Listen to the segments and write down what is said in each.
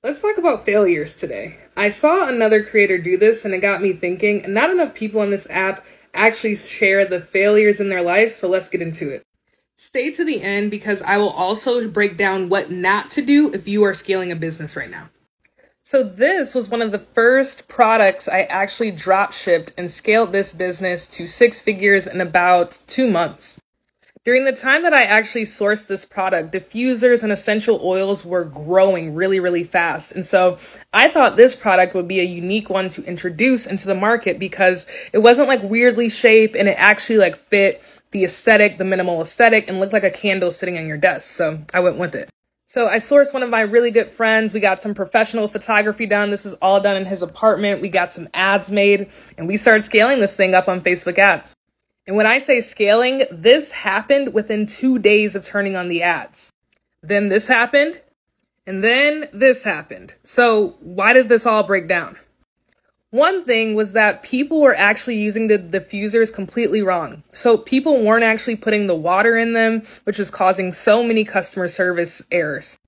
Let's talk about failures today. I saw another creator do this and it got me thinking, not enough people on this app actually share the failures in their life, so let's get into it. Stay to the end because I will also break down what not to do if you are scaling a business right now. So this was one of the first products I actually drop shipped and scaled this business to six figures in about two months. During the time that I actually sourced this product, diffusers and essential oils were growing really, really fast. And so I thought this product would be a unique one to introduce into the market because it wasn't like weirdly shaped and it actually like fit the aesthetic, the minimal aesthetic and looked like a candle sitting on your desk. So I went with it. So I sourced one of my really good friends. We got some professional photography done. This is all done in his apartment. We got some ads made and we started scaling this thing up on Facebook ads. And when I say scaling, this happened within two days of turning on the ads. Then this happened, and then this happened. So why did this all break down? One thing was that people were actually using the diffusers completely wrong. So people weren't actually putting the water in them, which was causing so many customer service errors.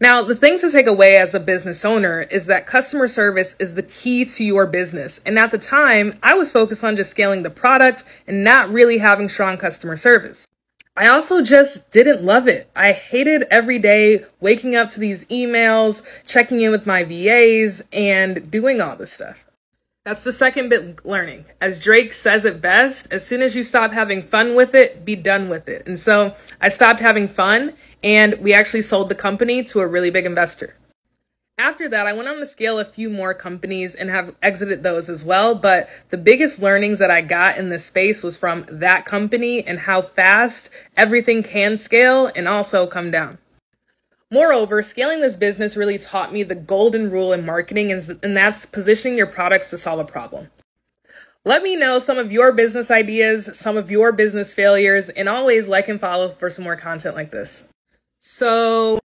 Now, the thing to take away as a business owner is that customer service is the key to your business. And at the time, I was focused on just scaling the product and not really having strong customer service. I also just didn't love it. I hated every day waking up to these emails, checking in with my VAs, and doing all this stuff. That's the second bit learning. As Drake says it best, as soon as you stop having fun with it, be done with it. And so I stopped having fun and we actually sold the company to a really big investor. After that, I went on to scale a few more companies and have exited those as well. But the biggest learnings that I got in this space was from that company and how fast everything can scale and also come down. Moreover, scaling this business really taught me the golden rule in marketing, and that's positioning your products to solve a problem. Let me know some of your business ideas, some of your business failures, and always like and follow for some more content like this. So